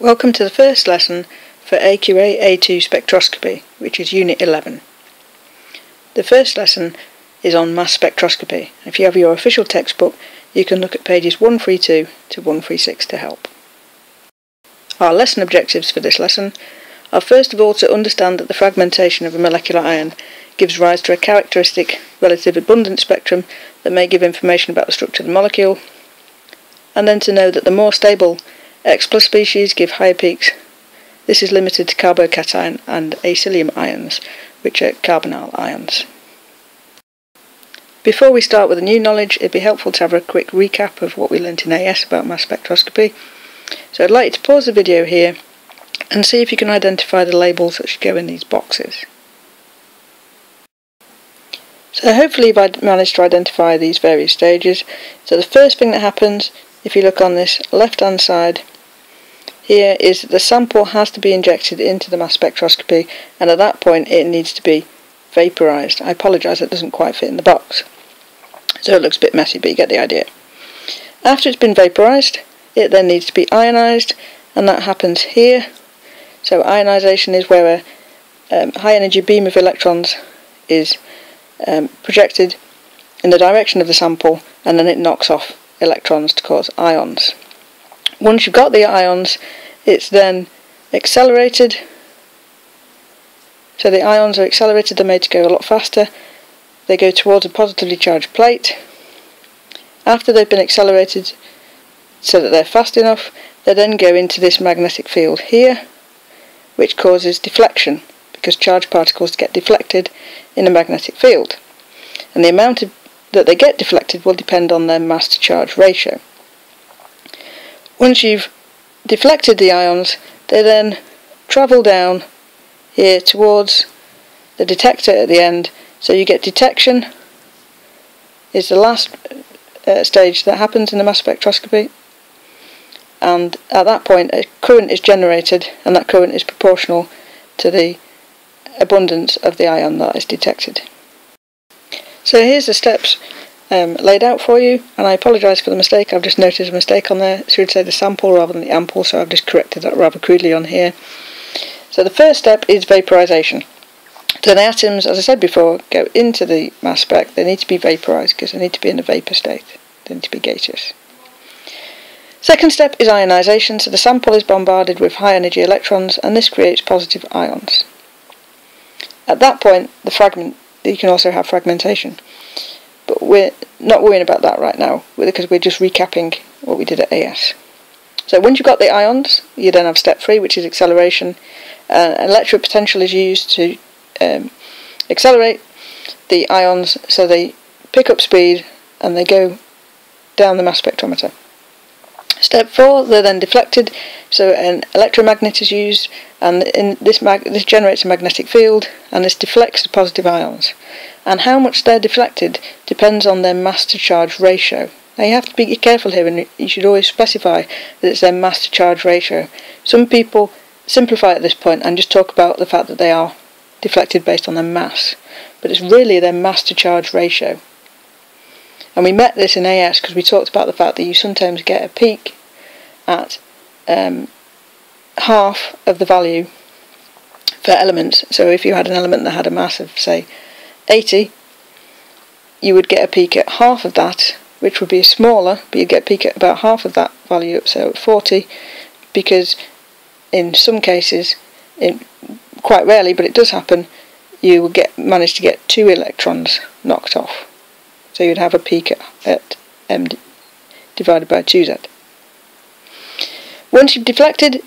Welcome to the first lesson for AQA A2 spectroscopy, which is Unit 11. The first lesson is on mass spectroscopy. If you have your official textbook, you can look at pages 132 to 136 to help. Our lesson objectives for this lesson are first of all to understand that the fragmentation of a molecular ion gives rise to a characteristic relative abundance spectrum that may give information about the structure of the molecule, and then to know that the more stable X plus species give higher peaks. This is limited to carbocation and acylium ions, which are carbonyl ions. Before we start with the new knowledge, it'd be helpful to have a quick recap of what we learnt in AS about mass spectroscopy. So I'd like you to pause the video here and see if you can identify the labels that should go in these boxes. So hopefully you've managed to identify these various stages. So the first thing that happens, if you look on this left hand side, here is the sample has to be injected into the mass spectroscopy and at that point it needs to be vaporized. I apologise it doesn't quite fit in the box. So it looks a bit messy but you get the idea. After it's been vaporized it then needs to be ionized and that happens here. So ionization is where a um, high energy beam of electrons is um, projected in the direction of the sample and then it knocks off electrons to cause ions. Once you've got the ions, it's then accelerated. So the ions are accelerated, they're made to go a lot faster. They go towards a positively charged plate. After they've been accelerated so that they're fast enough, they then go into this magnetic field here, which causes deflection, because charged particles get deflected in a magnetic field. And the amount of, that they get deflected will depend on their mass to charge ratio. Once you've deflected the ions, they then travel down here towards the detector at the end. So you get detection is the last uh, stage that happens in the mass spectroscopy. And at that point, a current is generated, and that current is proportional to the abundance of the ion that is detected. So here's the steps um, laid out for you and I apologise for the mistake. I've just noticed a mistake on there. It should say the sample rather than the ample so I've just corrected that rather crudely on here. So the first step is vaporisation so the atoms as I said before go into the mass spec. They need to be vaporised because they need to be in a vapour state. They need to be gaseous. Second step is ionisation, so the sample is bombarded with high energy electrons and this creates positive ions. At that point, the fragment, you can also have fragmentation. But we're not worrying about that right now because we're just recapping what we did at AS. So once you've got the ions, you then have step three, which is acceleration. Uh, electric potential is used to um, accelerate the ions so they pick up speed and they go down the mass spectrometer. Step four, they're then deflected, so an electromagnet is used, and in this, mag this generates a magnetic field, and this deflects the positive ions and how much they're deflected depends on their mass to charge ratio. Now you have to be careful here and you should always specify that it's their mass to charge ratio. Some people simplify at this point and just talk about the fact that they are deflected based on their mass, but it's really their mass to charge ratio. And we met this in AS because we talked about the fact that you sometimes get a peak at um, half of the value for elements. So if you had an element that had a mass of, say, 80, you would get a peak at half of that, which would be smaller, but you'd get a peak at about half of that value, so at 40, because in some cases, in quite rarely, but it does happen, you would get manage to get two electrons knocked off. So you'd have a peak at, at m divided by 2z. Once you've deflected,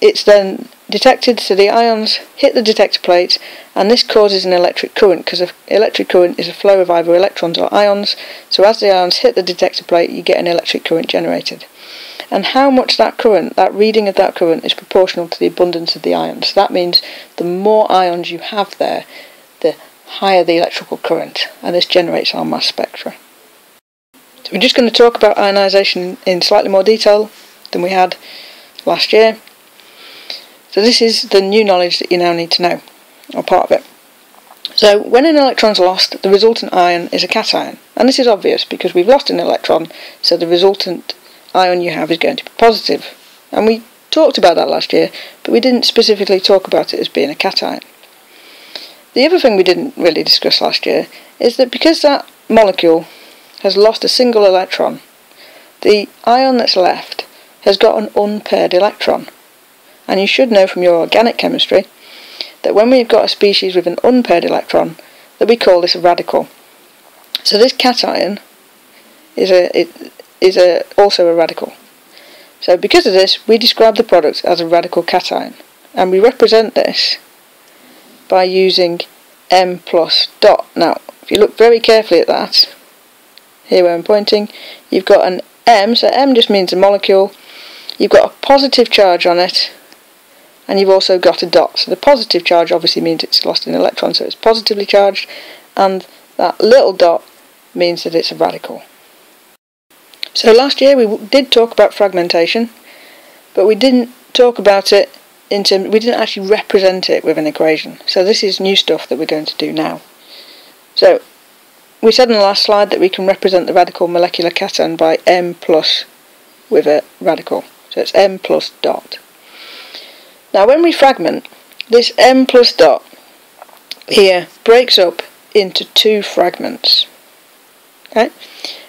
it's then detected so the ions hit the detector plate and this causes an electric current because electric current is a flow of either electrons or ions so as the ions hit the detector plate you get an electric current generated. And how much that current that reading of that current is proportional to the abundance of the ions. So that means the more ions you have there the higher the electrical current and this generates our mass spectra. So we're just going to talk about ionization in slightly more detail than we had last year so this is the new knowledge that you now need to know, or part of it. So when an electron is lost, the resultant ion is a cation. And this is obvious because we've lost an electron, so the resultant ion you have is going to be positive. And we talked about that last year, but we didn't specifically talk about it as being a cation. The other thing we didn't really discuss last year is that because that molecule has lost a single electron, the ion that's left has got an unpaired electron. And you should know from your organic chemistry that when we've got a species with an unpaired electron, that we call this a radical. So this cation is a it is a also a radical. So because of this, we describe the product as a radical cation, and we represent this by using M plus dot. Now, if you look very carefully at that, here where I'm pointing, you've got an M, so M just means a molecule, you've got a positive charge on it, and you've also got a dot. So the positive charge obviously means it's lost an electron, so it's positively charged, and that little dot means that it's a radical. So last year we did talk about fragmentation, but we didn't talk about it in terms, we didn't actually represent it with an equation. So this is new stuff that we're going to do now. So we said in the last slide that we can represent the radical molecular cation by M plus with a radical. So it's M plus dot. Now when we fragment, this M plus dot here breaks up into two fragments. Okay?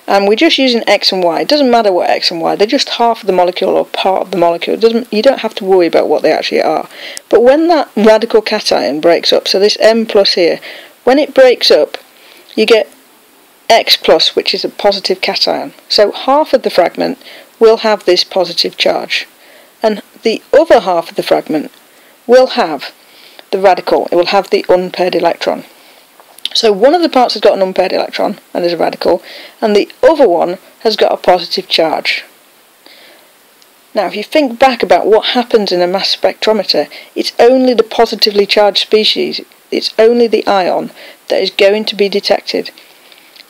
And we're just using X and Y. It doesn't matter what X and Y, they're just half of the molecule or part of the molecule. It doesn't you don't have to worry about what they actually are. But when that radical cation breaks up, so this M plus here, when it breaks up, you get X plus, which is a positive cation. So half of the fragment will have this positive charge. And the other half of the fragment will have the radical. It will have the unpaired electron. So one of the parts has got an unpaired electron and is a radical, and the other one has got a positive charge. Now if you think back about what happens in a mass spectrometer, it's only the positively charged species, it's only the ion that is going to be detected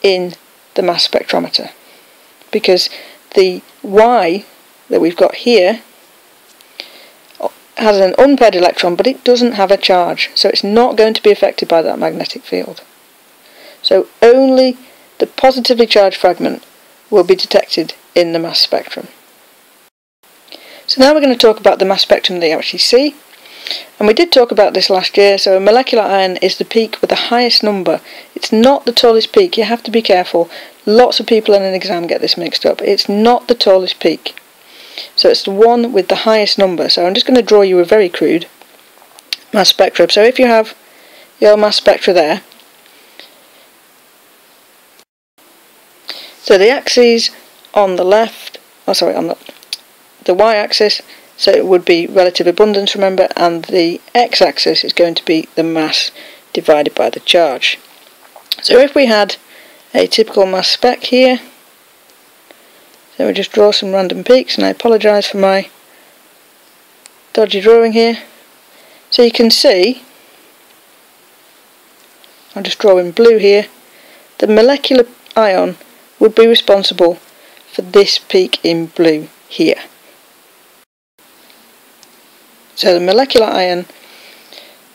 in the mass spectrometer. Because the Y that we've got here has an unpaired electron but it doesn't have a charge so it's not going to be affected by that magnetic field. So only the positively charged fragment will be detected in the mass spectrum. So now we're going to talk about the mass spectrum that you actually see. And we did talk about this last year, so a molecular ion is the peak with the highest number. It's not the tallest peak, you have to be careful. Lots of people in an exam get this mixed up. It's not the tallest peak. So it's the one with the highest number. So I'm just going to draw you a very crude mass spectrum. So if you have your mass spectra there, So the axes on the left, oh sorry, on the, the y-axis, so it would be relative abundance, remember, and the x-axis is going to be the mass divided by the charge. So if we had a typical mass spec here, so we'll just draw some random peaks, and I apologise for my dodgy drawing here. So you can see, I'll just draw in blue here, the molecular ion would be responsible for this peak in blue here. So the molecular ion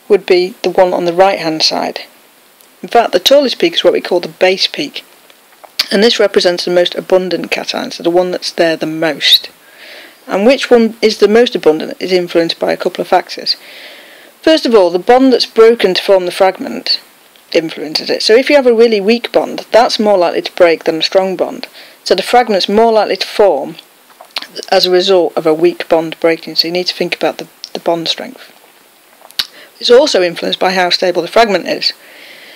would be the one on the right hand side. In fact the tallest peak is what we call the base peak and this represents the most abundant cation, so the one that's there the most. And which one is the most abundant is influenced by a couple of factors. First of all, the bond that's broken to form the fragment influences it. So if you have a really weak bond, that's more likely to break than a strong bond. So the fragment's more likely to form as a result of a weak bond breaking. So you need to think about the, the bond strength. It's also influenced by how stable the fragment is.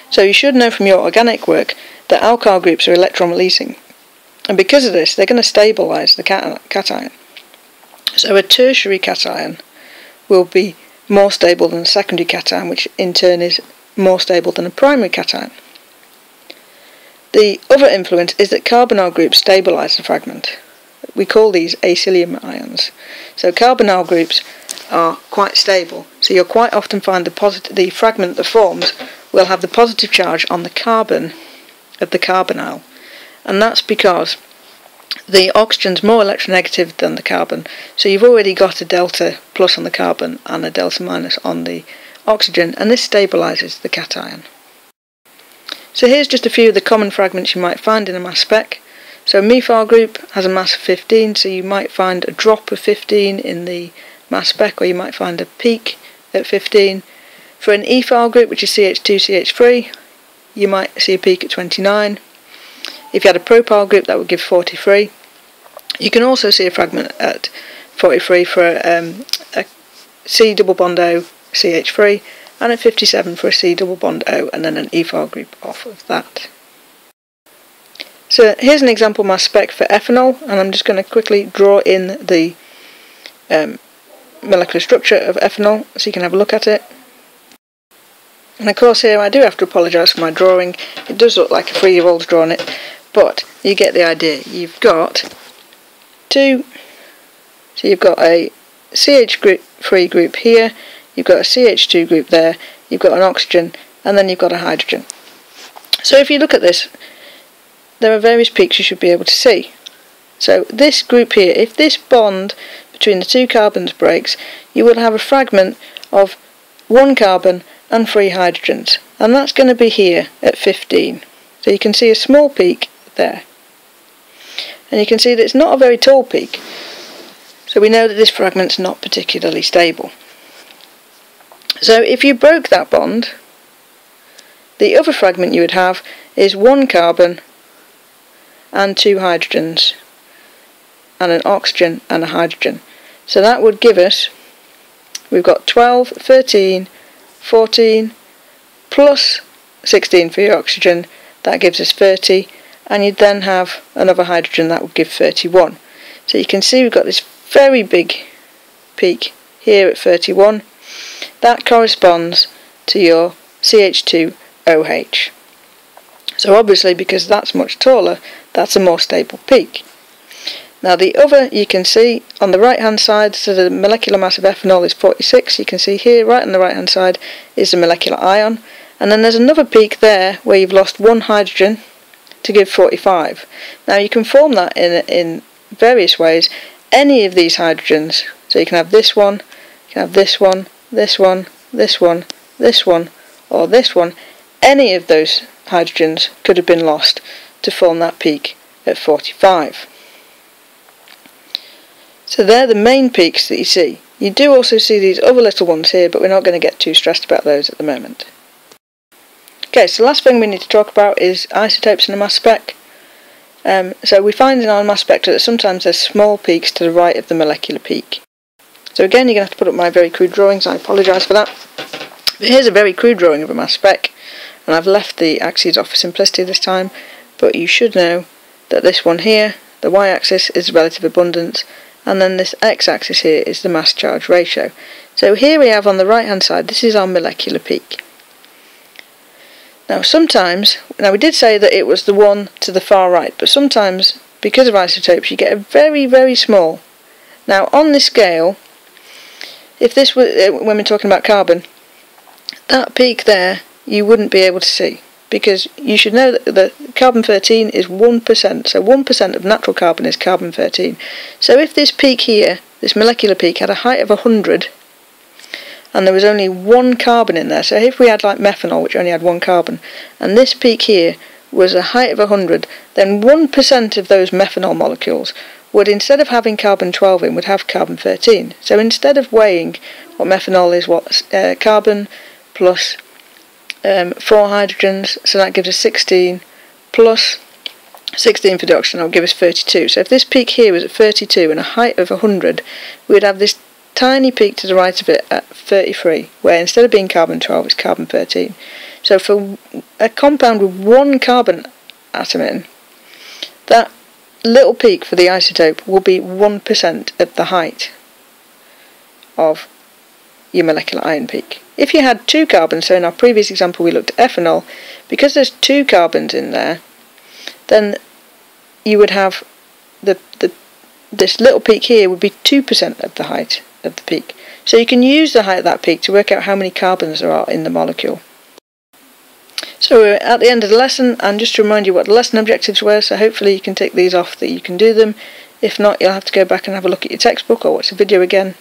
So you should know from your organic work that alkyl groups are electron releasing. And because of this, they're going to stabilise the cation. So a tertiary cation will be more stable than a secondary cation, which in turn is more stable than a primary cation. The other influence is that carbonyl groups stabilise the fragment. We call these acylium ions. So carbonyl groups are quite stable, so you'll quite often find the, the fragment that forms will have the positive charge on the carbon of the carbonyl, and that's because the oxygen's more electronegative than the carbon, so you've already got a delta plus on the carbon and a delta minus on the oxygen and this stabilises the cation. So here's just a few of the common fragments you might find in a mass spec. So a methyl group has a mass of 15 so you might find a drop of 15 in the mass spec or you might find a peak at 15. For an ethyl group which is CH2CH3 you might see a peak at 29. If you had a propyl group that would give 43. You can also see a fragment at 43 for um, a C double bond O CH3 and at 57 for a C double bond O and then an ethyl group off of that. So here's an example mass spec for ethanol and I'm just going to quickly draw in the um, molecular structure of ethanol so you can have a look at it. And of course here I do have to apologise for my drawing, it does look like a three year old's drawn it, but you get the idea. You've got two, so you've got a CH group, free group here, you've got a CH2 group there, you've got an oxygen, and then you've got a hydrogen. So if you look at this, there are various peaks you should be able to see. So this group here, if this bond between the two carbons breaks, you will have a fragment of one carbon and three hydrogens. And that's going to be here at 15. So you can see a small peak there. And you can see that it's not a very tall peak. So we know that this fragment's not particularly stable. So if you broke that bond, the other fragment you would have is one carbon and two hydrogens and an oxygen and a hydrogen. So that would give us, we've got 12, 13, 14 plus 16 for your oxygen, that gives us 30 and you'd then have another hydrogen that would give 31. So you can see we've got this very big peak here at 31. That corresponds to your CH2OH. So obviously because that's much taller, that's a more stable peak. Now the other you can see on the right hand side, so the molecular mass of ethanol is 46, you can see here right on the right hand side is the molecular ion, and then there's another peak there where you've lost one hydrogen to give 45. Now you can form that in, in various ways. Any of these hydrogens, so you can have this one, you can have this one, this one, this one, this one, or this one, any of those hydrogens could have been lost to form that peak at 45. So they're the main peaks that you see. You do also see these other little ones here, but we're not going to get too stressed about those at the moment. Okay, so the last thing we need to talk about is isotopes in a mass spec. Um, so we find in our mass spectra that sometimes there's small peaks to the right of the molecular peak. So again, you're going to have to put up my very crude drawings, I apologise for that. But here's a very crude drawing of a mass spec, and I've left the axes off for simplicity this time, but you should know that this one here, the y-axis, is relative abundance, and then this x-axis here is the mass charge ratio. So here we have on the right hand side, this is our molecular peak. Now sometimes, now we did say that it was the one to the far right, but sometimes, because of isotopes, you get a very, very small. Now on this scale, if this were, uh, when we're talking about carbon, that peak there, you wouldn't be able to see. Because you should know that the carbon-13 is 1%, so 1% of natural carbon is carbon-13. So if this peak here, this molecular peak, had a height of 100, and there was only one carbon in there. So if we had like methanol, which only had one carbon, and this peak here was a height of 100, then 1% of those methanol molecules would, instead of having carbon-12 in, would have carbon-13. So instead of weighing what methanol is, what uh, carbon plus um, 4 hydrogens, so that gives us 16, plus 16 for the oxygen, that will give us 32. So if this peak here was at 32 and a height of 100, we would have this tiny peak to the right of it at 33, where instead of being carbon 12, it's carbon 13. So for a compound with one carbon atom in, that little peak for the isotope will be 1% of the height of your molecular ion peak. If you had two carbons, so in our previous example we looked at ethanol, because there's two carbons in there, then you would have the, the this little peak here would be 2% of the height of the peak. So you can use the height of that peak to work out how many carbons there are in the molecule. So we're at the end of the lesson and just to remind you what the lesson objectives were so hopefully you can take these off that you can do them. If not you'll have to go back and have a look at your textbook or watch the video again.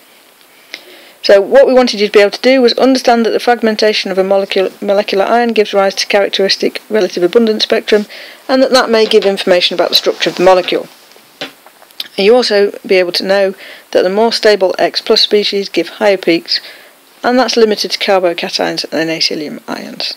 So what we wanted you to be able to do was understand that the fragmentation of a molecule, molecular ion gives rise to characteristic relative abundance spectrum and that that may give information about the structure of the molecule. And you also be able to know that the more stable X plus species give higher peaks, and that's limited to carbocations and acylium ions.